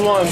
one.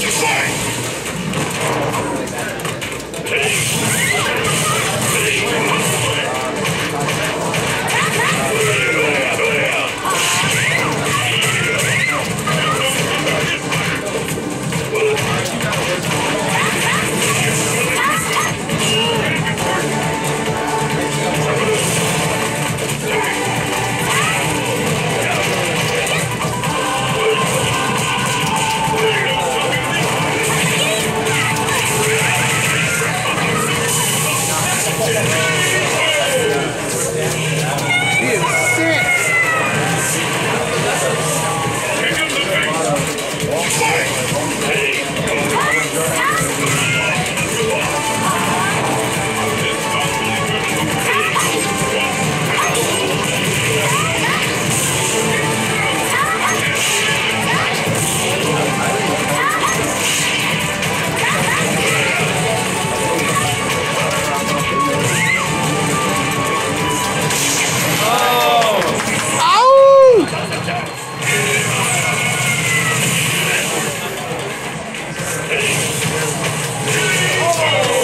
Oh!